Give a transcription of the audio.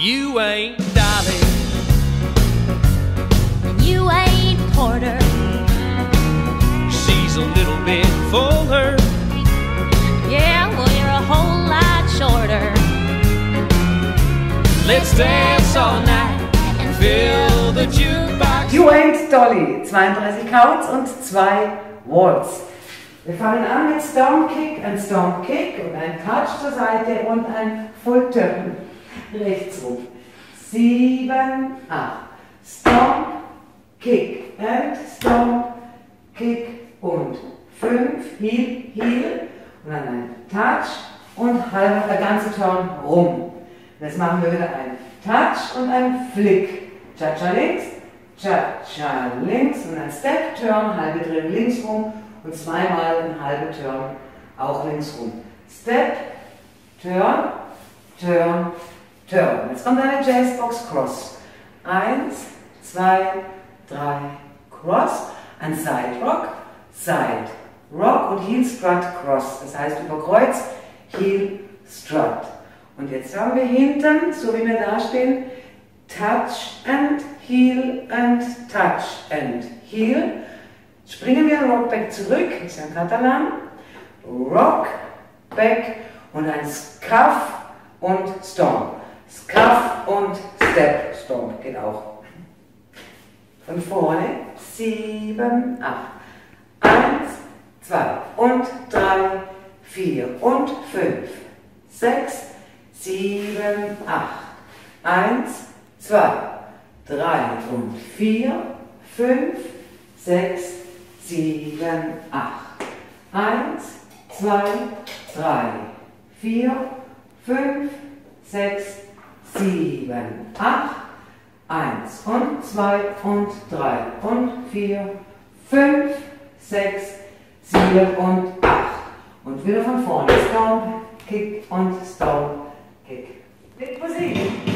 You ain't Dolly. You ain't Porter. She's a little bit fuller. Yeah, well, you're a whole lot shorter. Let's dance all night and fill the jukebox. You ain't Dolly, 32 Counts und 2 Waltz. Wir fangen an mit Storm Kick, ein Storm Kick und ein Touch zur Seite und ein Full Turn rechts rum. 7, 8. Storm Kick and Storm Kick und 5, Heel, Heel und dann ein Touch und halber der ganze Turn rum. Jetzt machen wir wieder ein Touch und ein Flick. Cha-cha links, Cha-cha links und ein Step, Turn, halbe Drehung links rum und zweimal ein halbe Turn auch links rum. Step, Turn, Turn, Turn. Jetzt kommt eine Jazzbox Cross. Eins, zwei, drei, Cross, ein Side Rock, Side Rock und Heel Strut Cross. Das heißt über Kreuz, Heel Strut. Und jetzt haben wir hinten, so wie wir da stehen, Touch and Heel and Touch and Heel. Springen wir Rock Back zurück, ist ja ein Katalan. Rock Back und ein Scuff und Stomp. Scuff und Step Stomp geht auch. Von vorne, sieben, acht. Eins, zwei und drei, vier und fünf, sechs, sieben, acht. Eins, zwei, drei und vier, fünf, sechs, sieben, acht. Eins, zwei, drei, vier, fünf, sechs, sieben, acht. Eins und zwei und drei und vier, fünf, sechs, sieben und acht. Und wieder von vorne. Stomp, Kick und Stomp, Kick. Mit Musik.